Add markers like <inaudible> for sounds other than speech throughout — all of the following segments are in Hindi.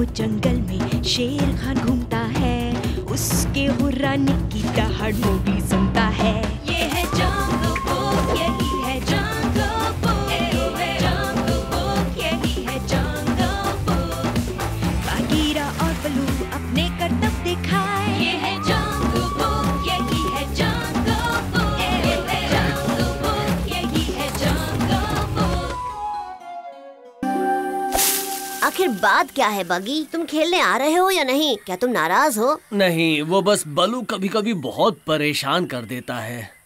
हो जंगल में शेर खान घूमता है। उसके हुर्राने की दहाड़ वो भी सुनता है। ये है जंगल और बलू अपने बात क्या है, बगी? तुम खेलने आ रहे हो या नहीं? क्या तुम नाराज़ हो? नहीं, वो बस बलू कभी कभी बहुत परेशान कर देता है।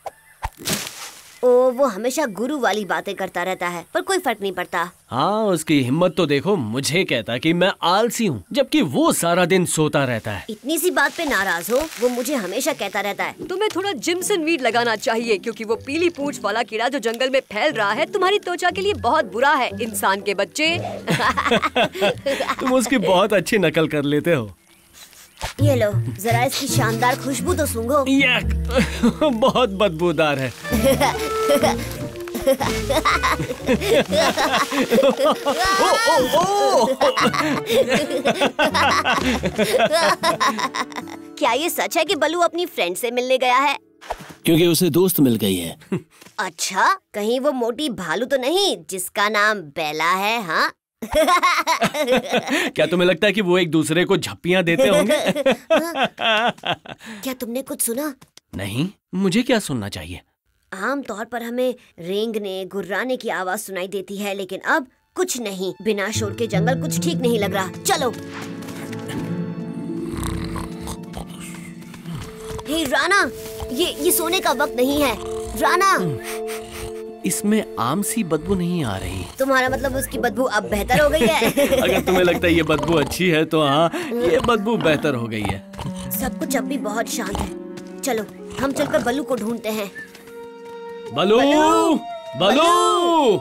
ओ वो हमेशा गुरु वाली बातें करता रहता है पर कोई फ़र्क नहीं पड़ता। हाँ उसकी हिम्मत तो देखो मुझे कहता कि मैं आलसी हूँ जबकि वो सारा दिन सोता रहता है। इतनी सी बात पे नाराज़ हो वो मुझे हमेशा कहता रहता है। तुम्हें थोड़ा जिमसन वीड लगाना चाहिए क्योंकि वो पीली पूंछ वाला कीड़ा जो जंगल में फैल रहा है तुम्हारी त्वचा के लिए बहुत बुरा है इंसान के बच्चे। <laughs> तुम उसकी बहुत अच्छी नकल कर लेते हो। ये लो जरा इसकी शानदार खुशबू तो सूंघो। <laughs> यक बहुत बदबूदार है। ओ, ओ, ओ! क्या ये सच है कि बलू अपनी फ्रेंड से मिलने गया है? क्योंकि उसे दोस्त मिल गई है। अच्छा कहीं वो मोटी भालू तो नहीं जिसका नाम बेला है हाँ? <laughs> क्या तुम्हें लगता है कि वो एक दूसरे को झप्पियाँ देते होंगे? क्या तुमने कुछ सुना? नहीं मुझे क्या सुनना चाहिए? आम तौर पर हमें रेंगने गुर्राने की आवाज़ सुनाई देती है लेकिन अब कुछ नहीं। बिना शोर के जंगल कुछ ठीक नहीं लग रहा। चलो। हे राना ये ये सोने का वक्त नहीं है। राना इसमें आम सी बदबू नहीं आ रही। तुम्हारा मतलब उसकी बदबू अब बेहतर हो गई है। <laughs> अगर तुम्हें लगता है ये बदबू अच्छी है तो हाँ ये बदबू बेहतर हो गई है। सब कुछ अब भी बहुत शांत है। चलो हम चलकर बल्लू को ढूंढते हैं। बलू बलू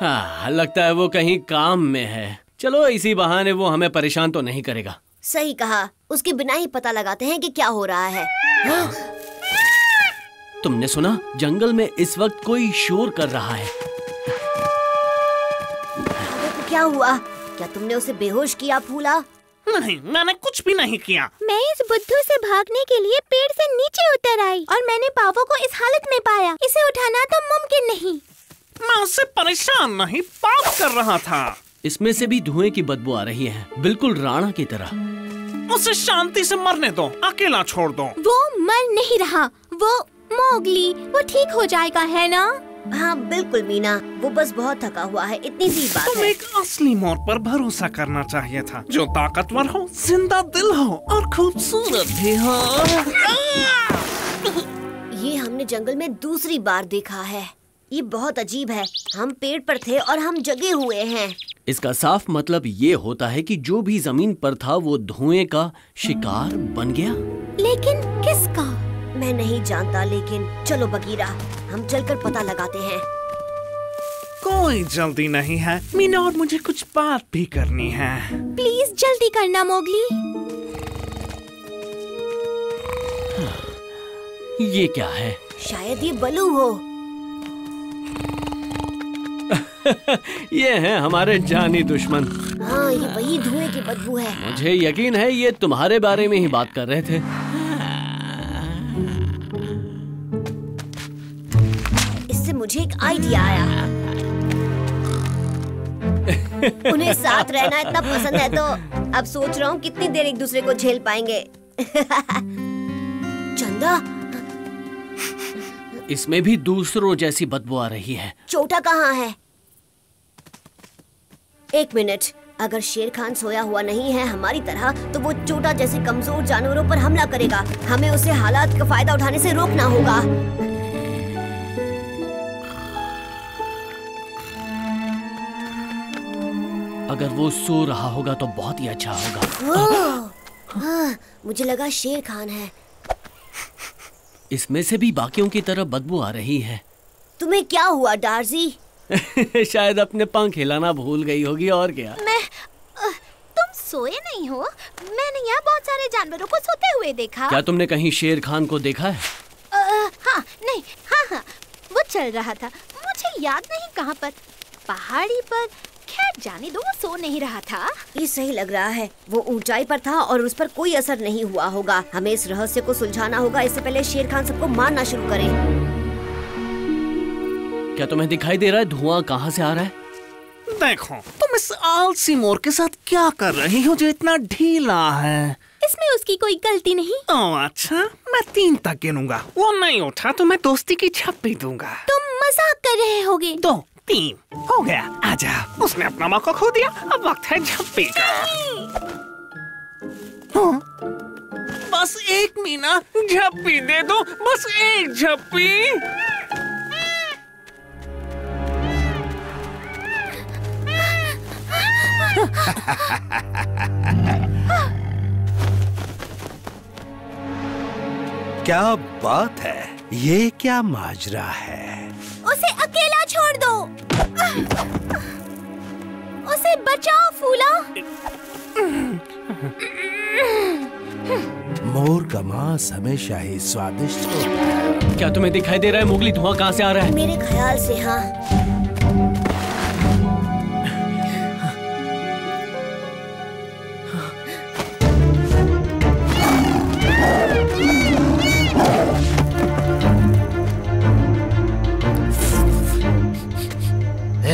हाँ लगता है वो कहीं काम में है। चलो इसी बहाने वो हमें परेशान तो नहीं करेगा। सही कहा। उसके बिना ही पता लगाते हैं कि क्या हो रहा है। हाँ, तुमने सुना जंगल में इस वक्त कोई शोर कर रहा है। क्या हुआ? क्या तुमने उसे बेहोश किया फूला नहीं मैंने कुछ भी नहीं किया। मैं इस बुद्धू से भागने के लिए पेड़ से नीचे उतर आई और मैंने पावो को इस हालत में पाया। इसे उठाना तो मुमकिन नहीं। मैं उससे परेशान नहीं बात कर रहा था। इसमें से भी धुएँ की बदबू आ रही है बिल्कुल राणा की तरह। उसे शांति से मरने दो अकेला छोड़ दो। वो मर नहीं रहा वो मोगली वो ठीक हो जाएगा है ना? हाँ बिल्कुल मीना। वो बस बहुत थका हुआ है इतनी सी बात तुम है। एक असली मोर पर भरोसा करना चाहिए था। जो ताकतवर हो ज़िंदा दिल हो और खूबसूरत भी हो। <laughs> ये हमने जंगल में दूसरी बार देखा है। ये बहुत अजीब है। हम पेड़ पर थे और हम जगे हुए हैं। इसका साफ़ मतलब ये होता है कि जो भी ज़मीन पर था वो धुएँ का शिकार बन गया। लेकिन किसका मैं नहीं जानता लेकिन चलो बगीरा हम चलकर पता लगाते हैं। कोई जल्दी नहीं है। मीना और मुझे कुछ बात भी करनी है। प्लीज़ जल्दी करना मोगली। ये क्या है? शायद ये बलू हो। <laughs> ये है हमारे जानी दुश्मन। हाँ ये वही धुएँ की बदबू है। मुझे यकीन है ये तुम्हारे बारे में ही बात कर रहे थे। उन्हें साथ रहना इतना पसंद है तो अब सोच रहा हूँ कितनी देर एक दूसरे को झेल पाएँगे। चंदा। इसमें भी दूसरों जैसी बदबू आ रही है। चोटा कहाँ है? एक मिनट। अगर शेर खान सोया हुआ नहीं है हमारी तरह तो वो चोटा जैसे कमज़ोर जानवरों पर हमला करेगा। हमें उसे हालात का फ़ायदा उठाने से रोकना होगा। अगर वो सो रहा होगा तो बहुत ही अच्छा होगा। हाँ, मुझे लगा शेर खान है। इसमें से भी बाकियों की तरह बदबू आ रही है। तुम्हें क्या हुआ डार्जी? <laughs> शायद अपने पंख हिलाना भूल गई होगी और क्या? मैं तुम सोए नहीं हो? मैंने यहाँ बहुत सारे जानवरों को सोते हुए देखा। क्या तुमने कहीं शेर खान को देखा है? हाँ नहीं हाँ हाँ वो चल रहा था। मुझे याद नहीं कहाँ पर। पहाड़ी पर जाने दो वो सो नहीं रहा था। ये सही लग रहा है। वो ऊंचाई पर था और उस पर कोई असर नहीं हुआ होगा। हमें इस रहस्य को सुलझाना होगा। इससे पहले शेर खान सबको मारना शुरू करे। क्या तुम्हें दिखाई दे रहा है? धुआँ कहाँ से आ रहा है? देखो तुम इस आलसी मोर के साथ क्या कर रही हो जो इतना ढीला है? इसमें उसकी कोई गलती नहीं। ओ अच्छा मैं तीन तक गिनूँगा। वो नहीं उठा तो मैं दोस्ती की छप्पी दूँगा। तुम मज़ाक कर रहे होगे। दो तीन। हो गया। आजा। उसने अपना मौका खो दिया। अब वक्त है झप्पी का। हाँ? बस एक मीना झप्पी दे दो। बस एक झप्पी। क्या बात है? ये क्या माजरा है? छोड़ दो। उसे बचाओ फूला। मोर का मांस हमेशा ही स्वादिष्ट होता है। क्या तुम्हें दिखाई दे रहा है? मुगली धुआँ कहाँ से आ रहा है? मेरे ख्याल से हाँ।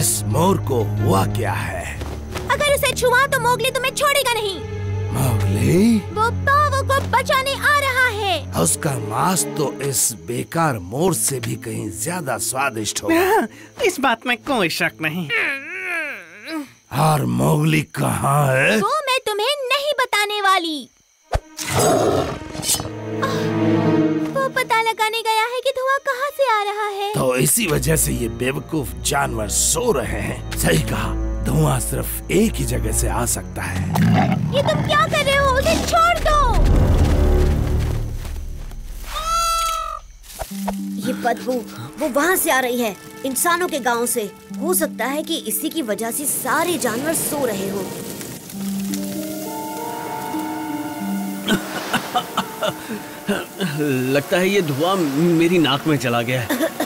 इस मोर को हुआ क्या है? अगर उसे छुआ तो मोगली तुम्हें छोड़ेगा नहीं। मोगली? वो पावो को बचाने आ रहा है। उसका मांस तो इस बेकार मोर से भी कहीं ज़्यादा स्वादिष्ट होगा <laughs> इस बात में कोई शक नहीं। और मोगली कहाँ है? वो मैं तुम्हें नहीं बताने वाली। वो पता लगाने गया इसी वजह से ये बेवकूफ़ जानवर सो रहे हैं। सही कहा धुआँ सिर्फ़ एक ही जगह से आ सकता है। ये तुम क्या कर रहे हो? उसे छोड़ दो! ये बदबू वो वहाँ से आ रही है। इंसानों के गाँव से। हो सकता है कि इसी की वजह से सारे जानवर सो रहे हो। <laughs> लगता है ये धुआँ मेरी नाक में चला गया है। <laughs>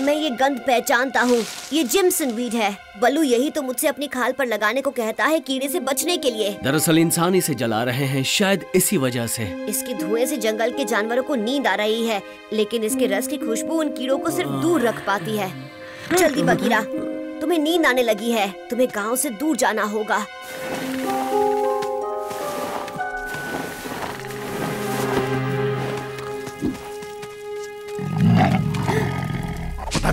मैं ये गंध पहचानता हूँ। ये जिम्सन वीड है। बलू यही तो मुझसे अपनी खाल पर लगाने को कहता है कीड़े से बचने के लिए। दरअसल इंसान इसे जला रहे हैं शायद इसी वजह से। इसके धुएँ से जंगल के जानवरों को नींद आ रही है लेकिन इसके रस की खुशबू उन कीड़ों को सिर्फ़ दूर रख पाती है। जल्दी बगीरा तुम्हें नींद आने लगी है। तुम्हें गाँव ऐसी दूर जाना होगा।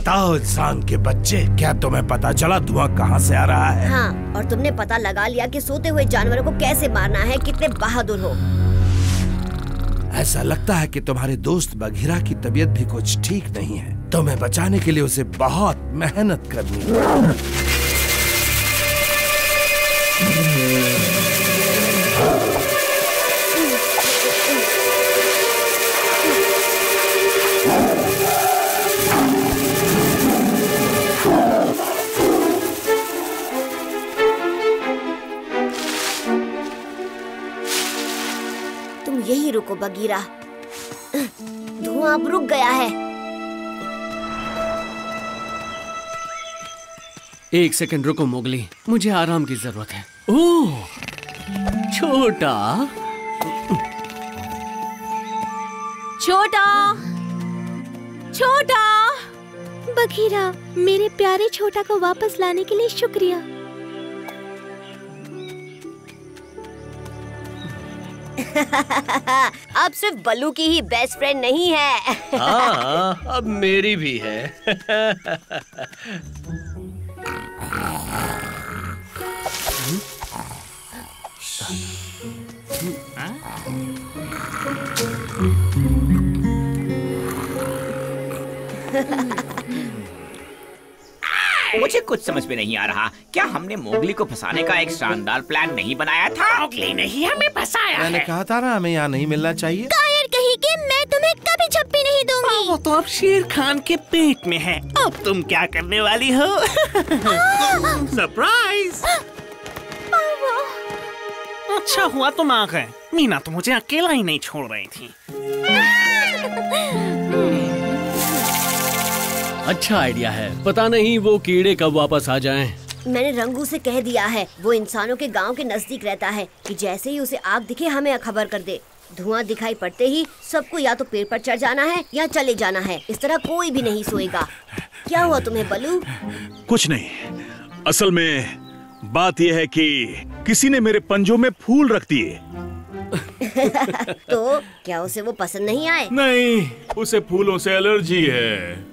बताओ इंसान के बच्चे क्या तुम्हें पता चला धुआँ कहाँ से आ रहा है? हाँ और तुमने पता लगा लिया कि सोते हुए जानवरों को कैसे मारना है कितने बहादुर हो। ऐसा लगता है कि तुम्हारे दोस्त बघीरा की तबीयत भी कुछ ठीक नहीं है। तुम्हें बचाने के लिए उसे बहुत मेहनत करनी है रुको बगीरा। धुआँ अब रुक गया है। एक सेकंड रुको मोगली। मुझे आराम की ज़रूरत है। ओह छोटा। छोटा। छोटा। बघीरा मेरे प्यारे छोटा को वापस लाने के लिए शुक्रिया। <laughs> अब सिर्फ़ बल्लू की ही बेस्ट फ्रेंड नहीं है। <laughs> हाँ अब मेरी भी है। <laughs> मुझे कुछ समझ में नहीं आ रहा। क्या हमने मोगली को फंसाने का एक शानदार प्लान नहीं बनाया था? मोगली ने ही हमें फंसाया मैंने है। कहा था ना हमें यहाँ नहीं मिलना चाहिए। कायर कही कि मैं तुम्हें कभी छप्पी नहीं दूँगी। वो तो अब शेर खान के पेट में है। अब तुम क्या करने वाली हो? <laughs> सरप्राइज़ अच्छा हुआ तुम आ गए। मीना तो मुझे अकेला ही नहीं छोड़ रही थी। अच्छा आइडिया है। पता नहीं वो कीड़े कब वापस आ जाएँ। मैंने रंगू से कह दिया है। वो इंसानों के गाँव के नज़दीक रहता है कि जैसे ही उसे आग दिखे हमें खबर कर दे। धुआँ दिखाई पड़ते ही सबको या तो पेड़ पर चढ़ जाना है या चले जाना है। इस तरह कोई भी नहीं सोएगा। क्या हुआ तुम्हें बलू? कुछ नहीं। असल में बात यह है कि किसी ने मेरे पंजों में फूल रख दिए। <laughs> तो क्या उसे वो पसंद नहीं आए? नहीं उसे फूलों से एलर्जी है।